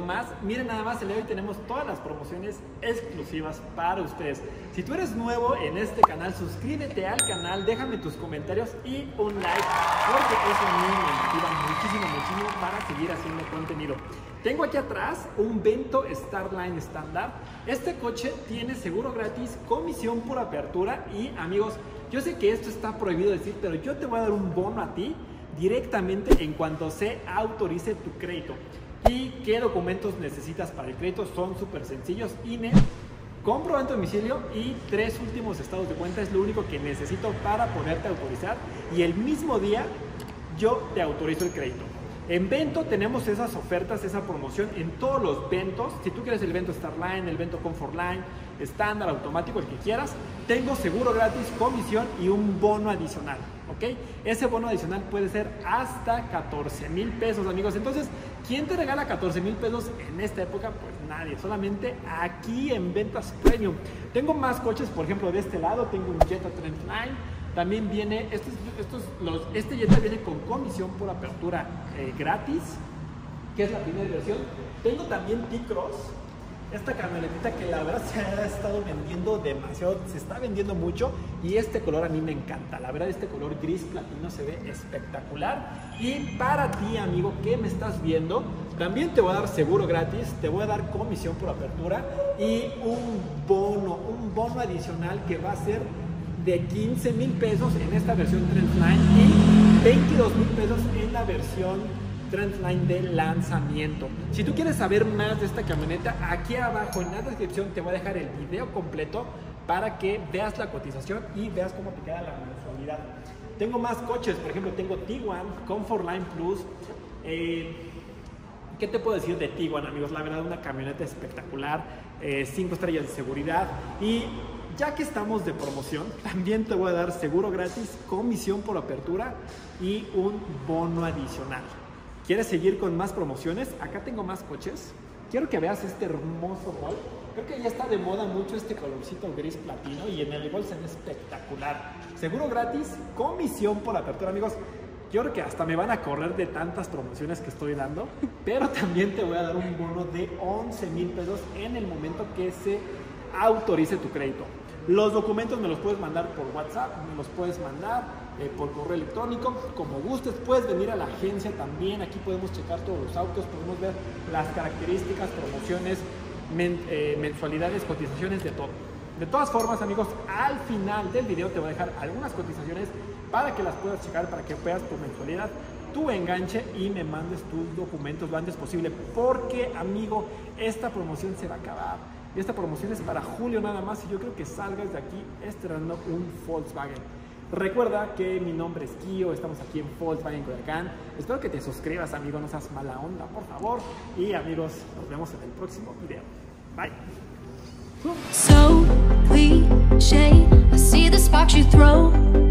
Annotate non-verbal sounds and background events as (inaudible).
más. Miren nada más, el de hoy tenemos todas las promociones exclusivas para ustedes. Si tú eres nuevo en este canal, suscríbete al canal, déjame tus comentarios y un like, porque eso a me motiva muchísimo, muchísimo para seguir haciendo contenido. Tengo aquí atrás un Vento Starline estándar. Este coche tiene seguro gratis, comisión por apertura y amigos, yo sé que esto está prohibido decir, pero yo te voy a dar un bono a ti directamente en cuanto se autorice tu crédito. ¿Y qué documentos necesitas para el crédito? Son súper sencillos. INE, comprobante domicilio y tres últimos estados de cuenta es lo único que necesito para poderte autorizar. Y el mismo día yo te autorizo el crédito. En Vento tenemos esas ofertas, esa promoción en todos los ventos. Si tú quieres el Vento Starline, el Vento Comfort Line, estándar, automático, el que quieras, tengo seguro gratis, comisión y un bono adicional. ¿Ok? Ese bono adicional puede ser hasta 14 mil pesos, amigos. Entonces, ¿quién te regala 14 mil pesos en esta época? Pues nadie, solamente aquí en Ventas Premium. Tengo más coches, por ejemplo, de este lado tengo un Jetta Trendline también viene, estos, estos, los, este Jetta viene con comisión por apertura eh, gratis, que es la primera versión. Tengo también T-Cross, esta camionetita que la verdad (laughs) se ha estado vendiendo demasiado, se está vendiendo mucho y este color a mí me encanta. La verdad este color gris platino se ve espectacular. Y para ti amigo que me estás viendo, también te voy a dar seguro gratis, te voy a dar comisión por apertura y un bono, un bono adicional que va a ser de 15 mil pesos en esta versión Trendline y 22 mil pesos en la versión Trendline de lanzamiento. Si tú quieres saber más de esta camioneta, aquí abajo en la descripción te voy a dejar el video completo para que veas la cotización y veas cómo te queda la mensualidad. Tengo más coches, por ejemplo, tengo Tiguan, Comfort Line Plus. Eh, ¿Qué te puedo decir de Tiguan, amigos? La verdad, una camioneta espectacular, 5 eh, estrellas de seguridad y ya que estamos de promoción, también te voy a dar seguro gratis, comisión por apertura y un bono adicional. ¿Quieres seguir con más promociones? Acá tengo más coches. Quiero que veas este hermoso Gol. Creo que ya está de moda mucho este colorcito gris platino y en el Gol se ve espectacular. Seguro gratis, comisión por apertura, amigos. Yo creo que hasta me van a correr de tantas promociones que estoy dando, pero también te voy a dar un bono de 11 mil pesos en el momento que se autorice tu crédito. Los documentos me los puedes mandar por WhatsApp, me los puedes mandar eh, por correo electrónico, como gustes. Puedes venir a la agencia también, aquí podemos checar todos los autos, podemos ver las características, promociones, eh, mensualidades, cotizaciones, de todo. De todas formas, amigos, al final del video te voy a dejar algunas cotizaciones para que las puedas checar, para que veas tu mensualidad, tu enganche y me mandes tus documentos lo antes posible. Porque, amigo, esta promoción se va a acabar esta promoción es para julio nada más y yo creo que salgas de aquí estrenando un Volkswagen. Recuerda que mi nombre es Kio, estamos aquí en Volkswagen Coyacán. Espero que te suscribas, amigo, no seas mala onda, por favor. Y amigos, nos vemos en el próximo video. Bye. So I see the you throw.